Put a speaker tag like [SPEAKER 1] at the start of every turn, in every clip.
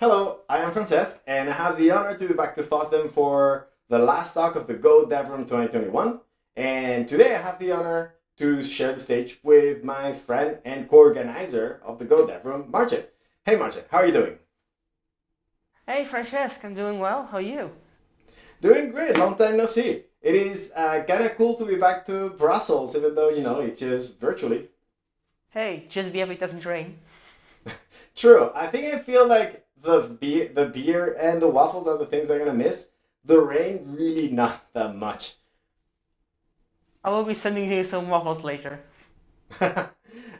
[SPEAKER 1] Hello, I am Francesc, and I have the honor to be back to FOSDEM for the last talk of the Go DevRoom 2021. And today I have the honor to share the stage with my friend and co-organizer of the Go DevRoom, Maartje. Hey Maartje, how are you doing?
[SPEAKER 2] Hey Francesc, I'm doing well. How are you?
[SPEAKER 1] Doing great, long time no see. It is uh, kind of cool to be back to Brussels, even though, you know, it's just virtually.
[SPEAKER 2] Hey, just be happy it doesn't rain.
[SPEAKER 1] True. I think I feel like the beer, the beer and the waffles are the things I'm gonna miss. The rain, really not that much.
[SPEAKER 2] I will be sending you some waffles later.
[SPEAKER 1] uh,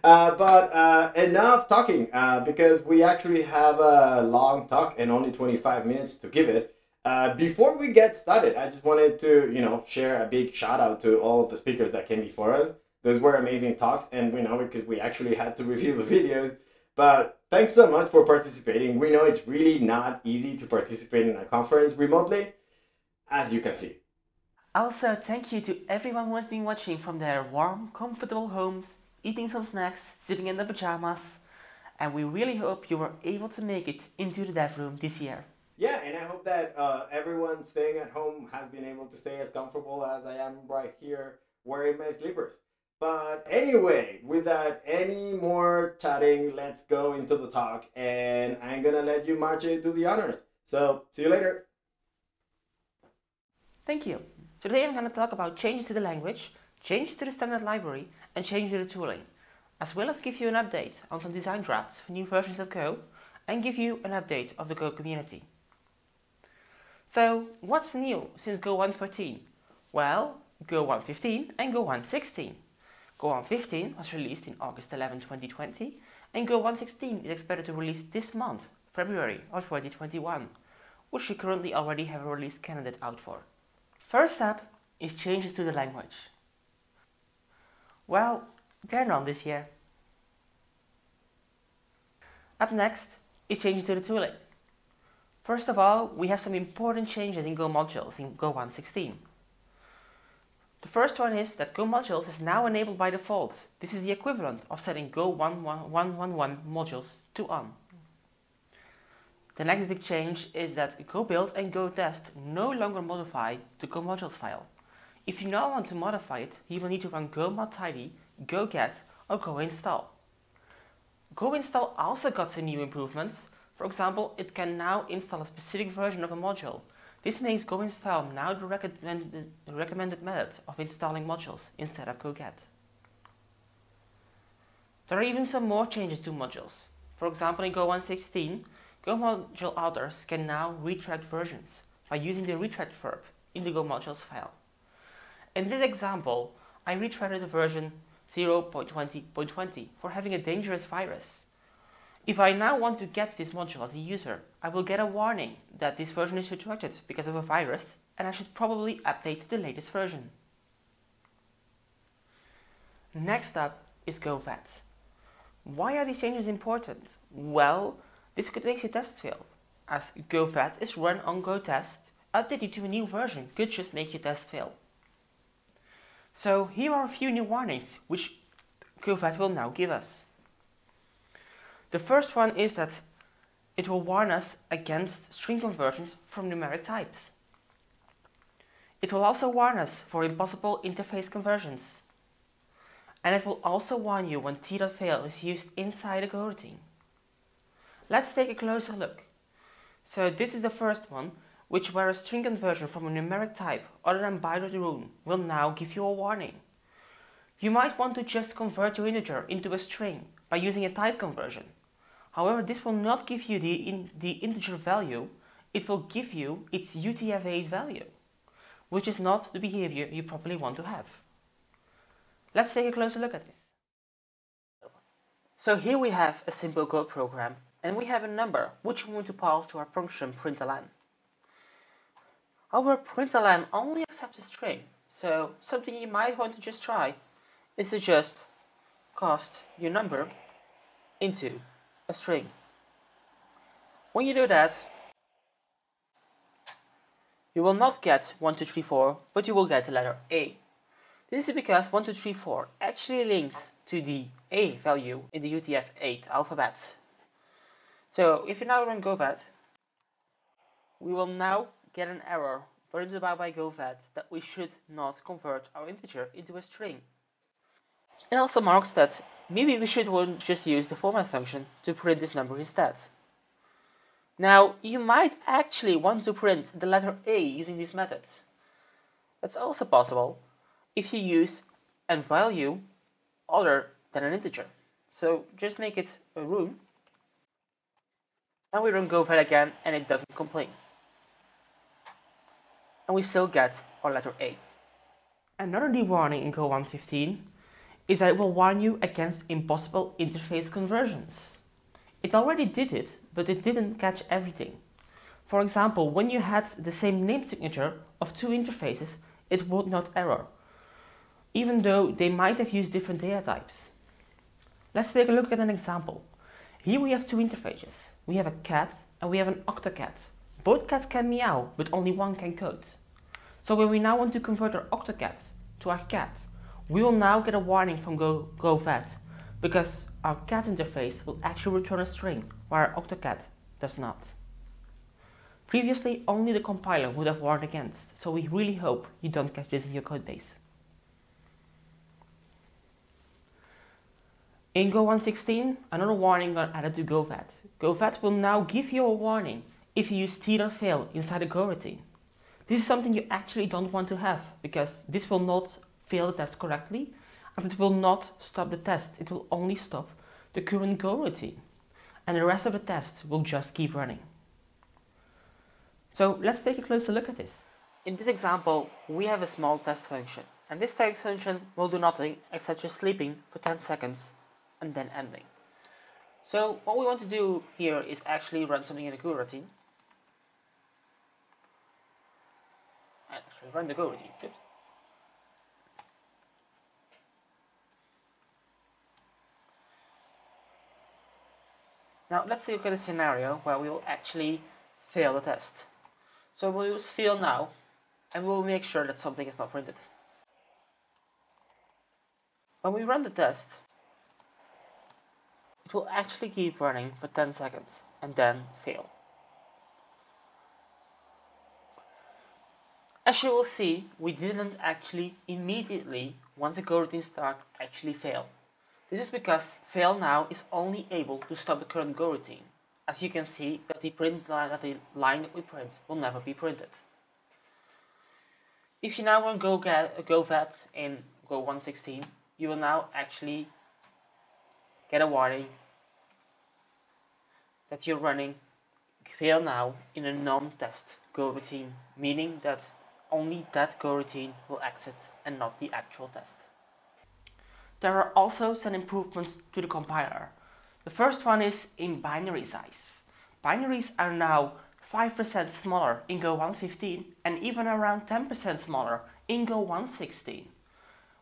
[SPEAKER 1] but uh, enough talking uh, because we actually have a long talk and only 25 minutes to give it. Uh, before we get started, I just wanted to, you know, share a big shout out to all of the speakers that came before us. Those were amazing talks, and we know because we actually had to review the videos. But thanks so much for participating. We know it's really not easy to participate in a conference remotely, as you can see.
[SPEAKER 2] Also, thank you to everyone who has been watching from their warm, comfortable homes, eating some snacks, sitting in their pajamas, and we really hope you were able to make it into the dev room this year.
[SPEAKER 1] Yeah, and I hope that uh, everyone staying at home has been able to stay as comfortable as I am right here wearing my slippers. But anyway, without any more chatting, let's go into the talk, and I'm gonna let you, Maartje, do the honors. So, see you later.
[SPEAKER 2] Thank you. Today I'm to talk about changes to the language, changes to the standard library, and changes to the tooling, as well as give you an update on some design drafts for new versions of Go, and give you an update of the Go community. So, what's new since Go 1.14? Well, Go 1.15 and Go 1.16. Go 1.15 was released in August 11, 2020, and Go 1.16 is expected to release this month, February of 2021, which we currently already have a release candidate out for. First up is changes to the language. Well, they're none this year. Up next is changes to the tooling. First of all, we have some important changes in Go modules in Go 1.16. The first one is that Go modules is now enabled by default. This is the equivalent of setting Go 1.1.1.1 modules to on. The next big change is that Go build and Go test no longer modify the Go modules file. If you now want to modify it, you will need to run go mod tidy, go get, or go install. Go install also got some new improvements. For example, it can now install a specific version of a module. This makes go install now the recommended, recommended method of installing modules instead of go get. There are even some more changes to modules. For example, in Go 1.16, Go module authors can now retract versions by using the retract verb in the Go modules file. In this example, I retracted the version 0.20.20 for having a dangerous virus. If I now want to get this module as a user, I will get a warning that this version is retracted because of a virus and I should probably update the latest version. Next up is GoVet. Why are these changes important? Well, this could make your test fail, as GoVet is run on GoTest, updating to a new version could just make your test fail. So here are a few new warnings which GoVet will now give us. The first one is that it will warn us against string conversions from numeric types. It will also warn us for impossible interface conversions. And it will also warn you when t.fail is used inside a goroutine. Let's take a closer look. So this is the first one, which where a string conversion from a numeric type other than binary rune will now give you a warning. You might want to just convert your integer into a string by using a type conversion. However, this will not give you the, in, the integer value, it will give you its UTF-8 value, which is not the behavior you probably want to have. Let's take a closer look at this. So here we have a simple code program and we have a number which we want to pass to our function println. Our println only accepts a string, so something you might want to just try is to just cast your number into a string. When you do that, you will not get 1, 2, 3, 4, but you will get the letter A. This is because 1, 2, 3, 4 actually links to the A value in the UTF-8 alphabet. So if you now run GoVet, we will now get an error printed about by GoVet that we should not convert our integer into a string. It also marks that maybe we should just use the format function to print this number instead. Now, you might actually want to print the letter A using these methods. That's also possible if you use a value other than an integer. So just make it a rune. And we run GoVet again and it doesn't complain. And we still get our letter A. Another warning in Go 115 is that it will warn you against impossible interface conversions. It already did it, but it didn't catch everything. For example, when you had the same name signature of two interfaces, it would not error, even though they might have used different data types. Let's take a look at an example. Here we have two interfaces. We have a cat and we have an octocat. Both cats can meow, but only one can code. So when we now want to convert our octocat to our cat, we will now get a warning from Go, because our cat interface will actually return a string, while octocat does not. Previously, only the compiler would have warned against, so we really hope you don't catch this in your codebase. In Go 116, another warning got added to GoVet. GoVet will now give you a warning if you use std fail inside a goroutine. This is something you actually don't want to have because this will not fail the test correctly as it will not stop the test. It will only stop the current go routine, and the rest of the test will just keep running. So let's take a closer look at this. In this example, we have a small test function and this test function will do nothing except just sleeping for 10 seconds and then ending. So what we want to do here is actually run something in the goroutine. And actually run the goroutine. Oops. Now let's look at a scenario where we will actually fail the test. So we'll use fail now and we'll make sure that something is not printed. When we run the test, it will actually keep running for 10 seconds and then fail. As you will see, we didn't actually immediately, once the goroutine starts, actually fail. This is because fail now is only able to stop the current goroutine. As you can see that the print line that the line that we print will never be printed. If you now run Go get GoVet in Go 116, you will now actually get a warning that you're running fail now in a non-test goroutine, meaning that only that goroutine will exit and not the actual test. There are also some improvements to the compiler. The first one is in binary size. Binaries are now 5% smaller in Go 115 and even around 10% smaller in Go 116.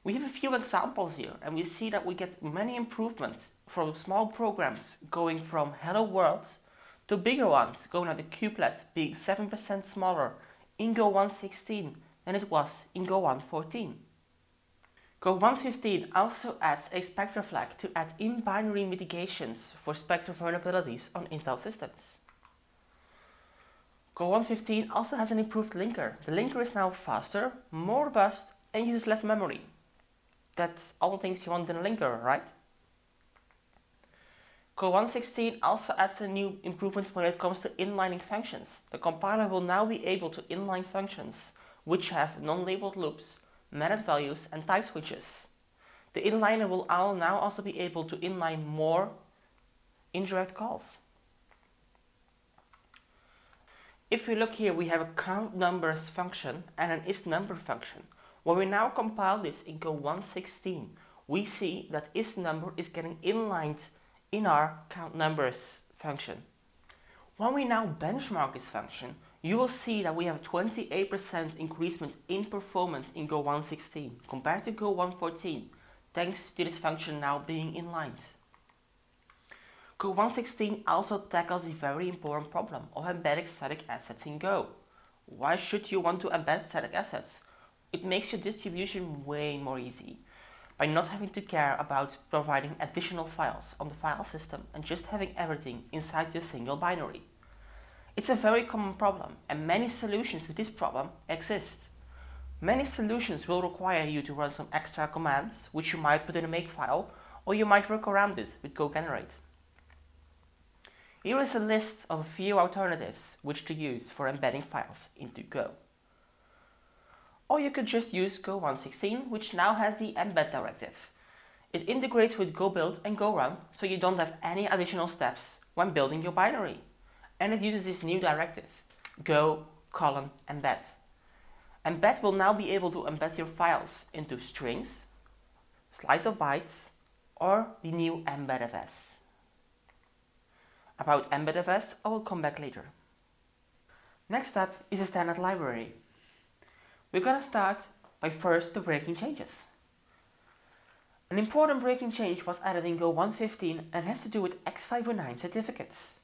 [SPEAKER 2] We have a few examples here and we see that we get many improvements from small programs going from hello world to bigger ones going at the kubelet being 7% smaller in Go 116 than it was in Go 114. Go 115 also adds a Spectre flag to add in-binary mitigations for Spectre vulnerabilities on Intel systems. Go 115 also has an improved linker. The linker is now faster, more robust and uses less memory. That's all the things you want in a linker, right? Go 116 also adds a new improvements when it comes to inlining functions. The compiler will now be able to inline functions which have non-labeled loops method values, and type switches. The inliner will now also be able to inline more indirect calls. If we look here, we have a count numbers function and an isNumber function. When we now compile this in Go 116, we see that isNumber is getting inlined in our count numbers function. When we now benchmark this function, you will see that we have 28% increasement in performance in Go 116 compared to Go 114, thanks to this function now being inlined. Go 116 also tackles the very important problem of embedding static assets in Go. Why should you want to embed static assets? It makes your distribution way more easy. by not having to care about providing additional files on the file system and just having everything inside your single binary. It's a very common problem and many solutions to this problem exist. Many solutions will require you to run some extra commands, which you might put in a makefile, or you might work around this with GoGenerate. Here is a list of a few alternatives which to use for embedding files into Go. Or you could just use Go 116, which now has the embed directive. It integrates with Go build and Go run, so you don't have any additional steps when building your binary. And it uses this new directive, Go colon embed. Embed will now be able to embed your files into strings, slice of bytes, or the new embeddfs. About embeddfs, I will come back later. Next up is a standard library. We're gonna start by first the breaking changes. An important breaking change was added in Go 115 and has to do with X509 certificates.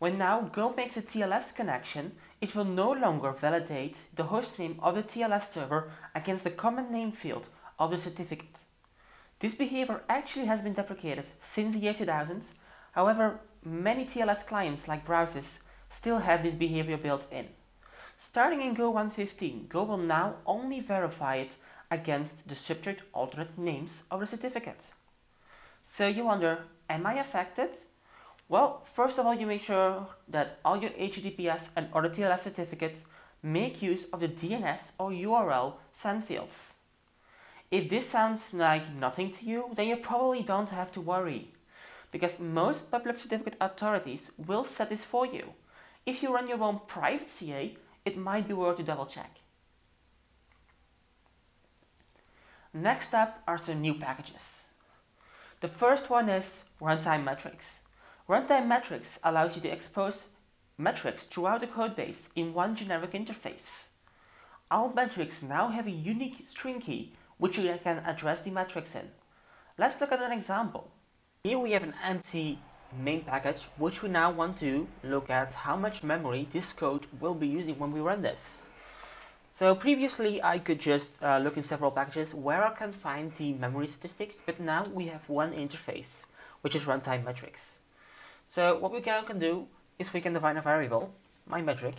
[SPEAKER 2] When now Go makes a TLS connection, it will no longer validate the hostname of the TLS server against the common name field of the certificate. This behavior actually has been deprecated since the year 2000, however many TLS clients like browsers still have this behavior built in. Starting in Go 115, Go will now only verify it against the subject alternate names of the certificate. So you wonder, am I affected? Well, first of all, you make sure that all your HTTPS and other TLS certificates make use of the DNS or URL SAN fields. If this sounds like nothing to you, then you probably don't have to worry, because most public certificate authorities will set this for you. If you run your own private CA, it might be worth to double check. Next up are some new packages. The first one is Runtime Metrics. Runtime metrics allows you to expose metrics throughout the codebase in one generic interface. All metrics now have a unique string key which you can address the metrics in. Let's look at an example. Here we have an empty main package which we now want to look at how much memory this code will be using when we run this. So previously I could just uh, look in several packages where I can find the memory statistics but now we have one interface which is runtime metrics. So what we can, do is we can define a variable, my metric.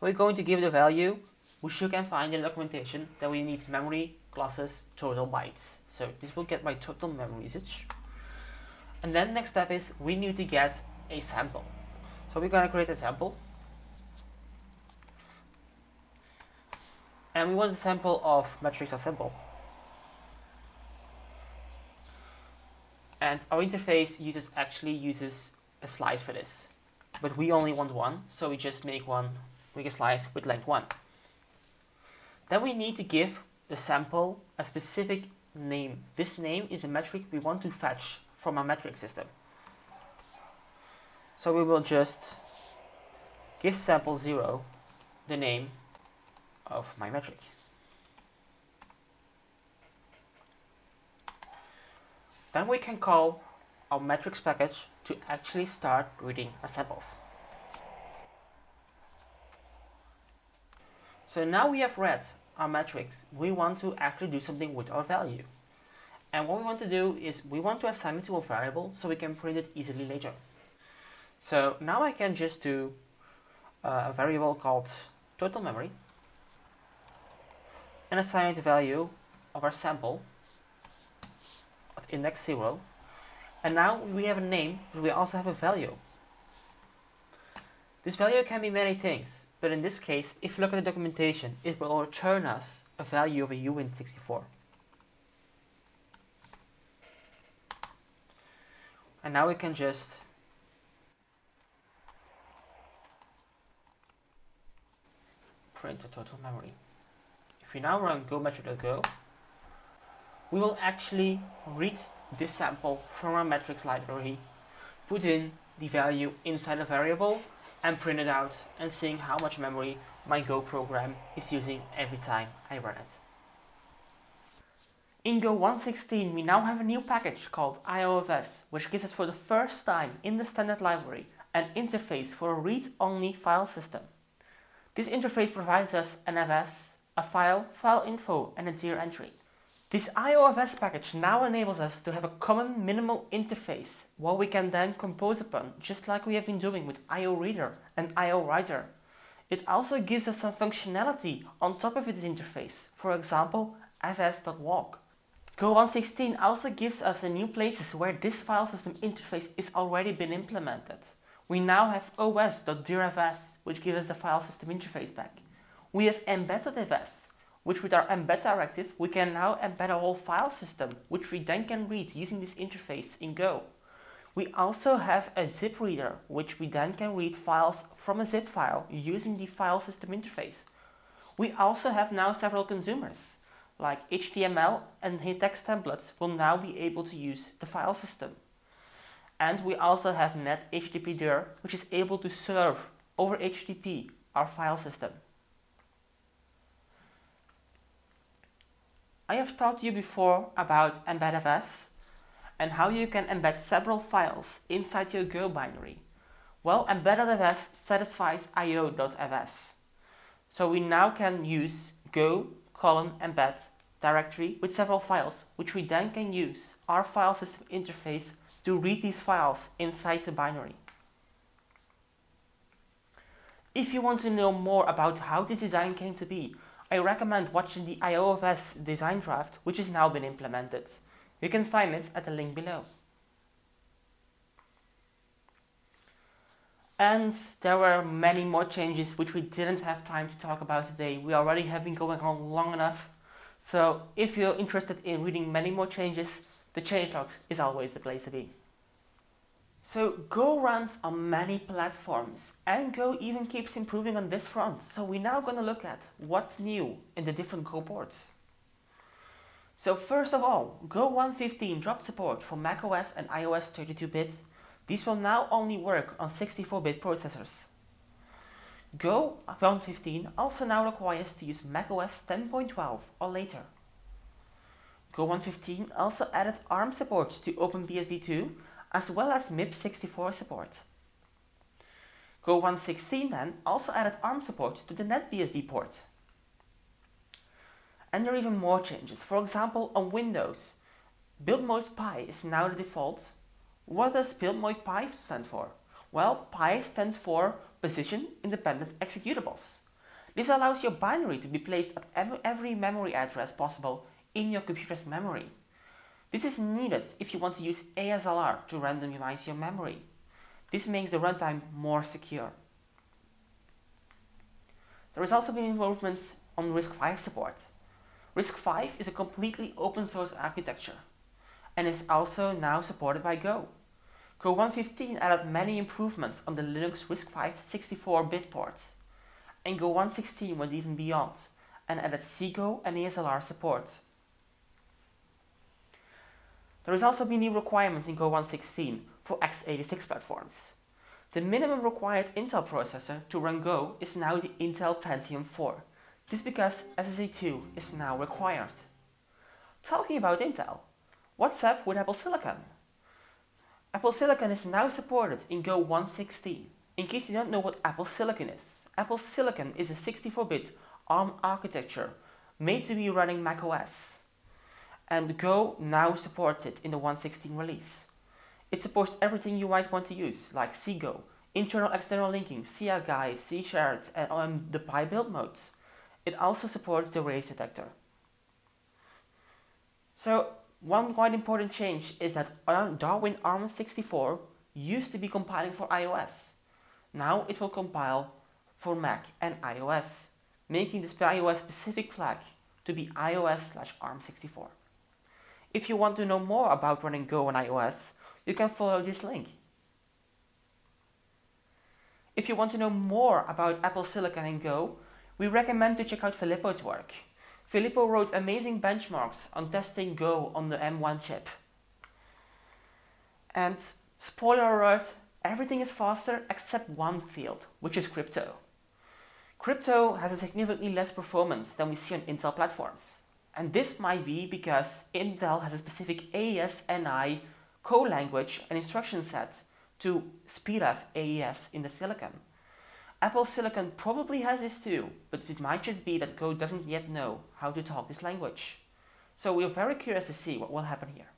[SPEAKER 2] We're going to give the value, which you can find in the documentation, that we need memory classes total bytes. So this will get my total memory usage. And then next step is we need to get a sample. So we're gonna create a sample. And we want a sample of metrics are and our interface uses actually uses a slice for this. But we only want one so we just make one make a slice with length 1 then we need to give the sample a specific name. This name is the metric we want to fetch from our metric system. So we will just give sample 0 the name of my metric Then we can call our metrics package to actually start reading our samples. So now we have read our metrics, we want to actually do something with our value. And what we want to do is we want to assign it to a variable so we can print it easily later. So now I can just do uh, a variable called total memory and assign it the value of our sample index 0. And now we have a name, but we also have a value. This value can be many things, but in this case, if you look at the documentation, it will return us a value of a uint64. And now we can just print the total memory. If we now run go metric.go, we will actually read this sample from our metrics library, put in the value inside a variable, and print it out and seeing how much memory my Go program is using every time I run it. In Go 116 we now have a new package called IOFS which gives us for the first time in the standard library an interface for a read-only file system. This interface provides us an FS, a file, file info, and a dir entry. This IOFS package now enables us to have a common minimal interface, what we can then compose upon, just like we have been doing with IO Reader and IO Writer. It also gives us some functionality on top of its interface, for example, fs.walk. Go 116 also gives us a new places where this file system interface is already been implemented. We now have os.dirfs, which gives us the file system interface back. We have embed.fs, which with our embed directive, we can now embed a whole file system, which we then can read using this interface in Go. We also have a zip reader, which we then can read files from a zip file using the file system interface. We also have now several consumers, like HTML and text templates will now be able to use the file system. And we also have net HTTP dir, which is able to serve over HTTP our file system. I have taught you before about EmbedFS and how you can embed several files inside your Go binary. Well, EmbedFS satisfies io.fs. So we now can use go colon embed directory with several files, which we then can use our file system interface to read these files inside the binary. If you want to know more about how this design came to be, I recommend watching the IOFS design draft, which has now been implemented. You can find it at the link below. And there were many more changes which we didn't have time to talk about today. We already have been going on long enough. So if you're interested in reading many more changes, the changelog is always the place to be. So Go runs on many platforms and Go even keeps improving on this front. So we're now going to look at what's new in the different Go ports. So first of all, Go 115 dropped support for macOS and iOS 32-bit. These will now only work on 64-bit processors. Go 115 also now requires to use macOS 10.12 or later. Go 115 also added ARM support to OpenBSD2 as well as MIPS64 support. Go 116 then also added ARM support to the NetBSD port. And there are even more changes. For example, on Windows, build mode PIE is now the default. What does build mode PIE stand for? Well, PIE stands for Position Independent Executables. This allows your binary to be placed at every memory address possible in your computer's memory. This is needed if you want to use ASLR to randomize your memory. This makes the runtime more secure. There has also been improvements on RISC-V support. RISC-V is a completely open source architecture and is also now supported by Go. Go 115 added many improvements on the Linux RISC-V 64-bit ports, and Go 116 went even beyond and added CGO and ASLR support. There has also been new requirements in Go 116 for x86 platforms. The minimum required Intel processor to run Go is now the Intel Pentium 4. This because SSE2 is now required. Talking about Intel, what's up with Apple Silicon? Apple Silicon is now supported in Go 116. In case you don't know what Apple Silicon is, Apple Silicon is a 64-bit ARM architecture made to be running macOS and Go now supports it in the 116 release. It supports everything you might want to use, like CGO, internal external linking, CArchive, C-Shared, and um, the PIE build modes. It also supports the race detector. So one quite important change is that Darwin ARM64 used to be compiling for iOS. Now it will compile for Mac and iOS, making this iOS specific flag to be iOS slash ARM64. If you want to know more about running Go on iOS, you can follow this link. If you want to know more about Apple Silicon and Go, we recommend to check out Filippo's work. Filippo wrote amazing benchmarks on testing Go on the M1 chip. And spoiler alert, everything is faster except one field, which is crypto. Crypto has a significantly less performance than we see on Intel platforms. And this might be because Intel has a specific AES-NI code language and instruction set to speed up AES in the silicon. Apple Silicon probably has this too, but it might just be that Go doesn't yet know how to talk this language. So we're very curious to see what will happen here.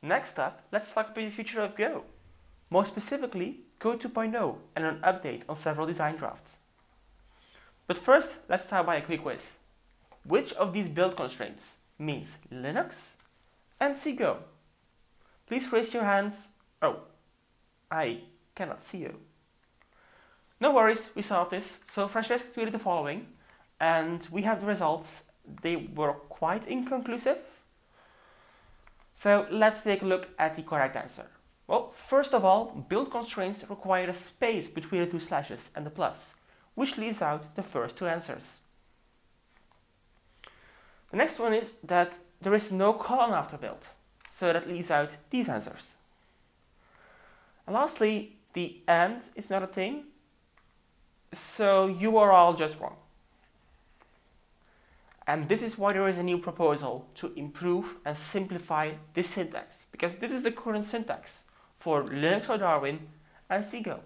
[SPEAKER 2] Next up, let's talk about the future of Go. More specifically, Go 2.0 and an update on several design drafts. But first, let's start by a quick quiz. Which of these build constraints means Linux and CGO? Please raise your hands. Oh, I cannot see you. No worries, we solved this. So Francesc tweeted the following, and we have the results. They were quite inconclusive. So let's take a look at the correct answer. Well, first of all, build constraints require a space between the two slashes and the plus, which leaves out the first two answers. The next one is that there is no colon after build, so that leaves out these answers. And lastly, the and is not a thing, so you are all just wrong. And this is why there is a new proposal to improve and simplify this syntax, because this is the current syntax for Linux or Darwin and CGO.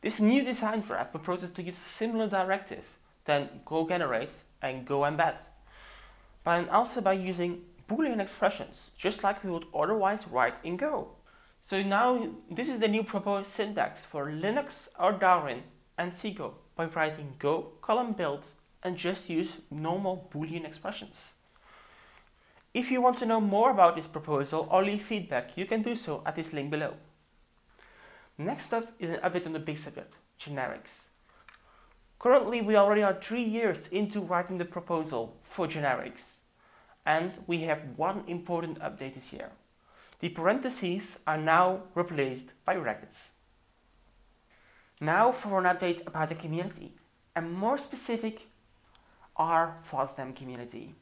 [SPEAKER 2] This new design draft proposes to use a similar directive than Go generate and Go embed, but also by using Boolean expressions, just like we would otherwise write in Go. So now this is the new proposed syntax for Linux or Darwin and CGO by writing go column build and just use normal boolean expressions. If you want to know more about this proposal or leave feedback, you can do so at this link below. Next up is an update on the big subject, generics. Currently, we already are three years into writing the proposal for generics, and we have one important update this year. The parentheses are now replaced by brackets. Now for an update about the community, and more specific, our FOSDEM community.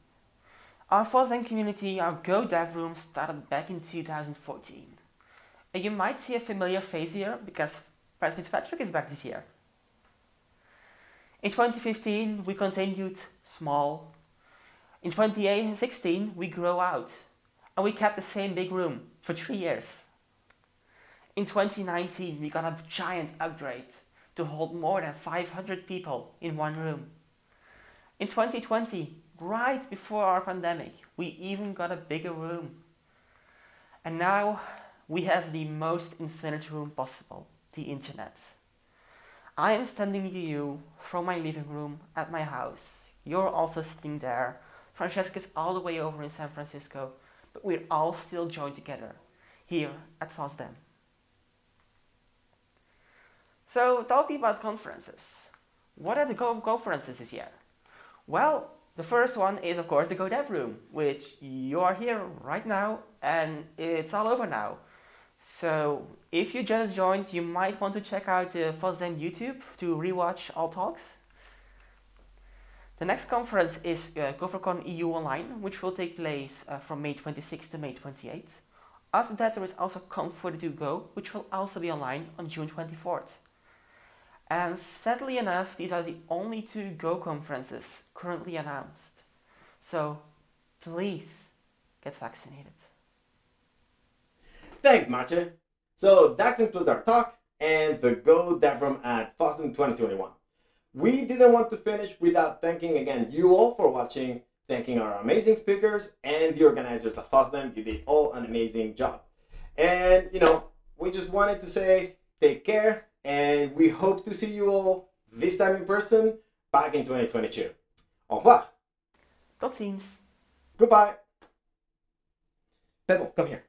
[SPEAKER 2] Our FOSDEM community, our Go Dev Room, started back in 2014. And you might see a familiar face here because Brad Fitzpatrick is back this year. In 2015, we continued small. In 2016, we grew out and we kept the same big room for three years. In 2019, we got a giant upgrade to hold more than 500 people in one room. In 2020, right before our pandemic, we even got a bigger room. And now we have the most infinite room possible, the internet. I am standing to you from my living room at my house. You're also sitting there. Francesc's all the way over in San Francisco but we're all still joined together here at FOSDEM. So talking about conferences, what are the Go conferences this year? Well, the first one is of course the Go Dev Room, which you are here right now and it's all over now. So if you just joined, you might want to check out the FOSDEM YouTube to rewatch all talks. The next conference is uh, GopherCon EU Online, which will take place uh, from May 26 to May 28. After that, there is also Conf42 Go, which will also be online on June 24th. And sadly enough, these are the only two Go conferences currently announced. So please get vaccinated.
[SPEAKER 1] Thanks, Maartje. So that concludes our talk and the Go DevRoom at FOSDEM 2021. We didn't want to finish without thanking again you all for watching, thanking our amazing speakers and the organizers of FOSDEM. You did all an amazing job. And, you know, we just wanted to say take care and we hope to see you all this time in person back in 2022. Au revoir.
[SPEAKER 2] Tot ziens.
[SPEAKER 1] Goodbye. Pebble, come here.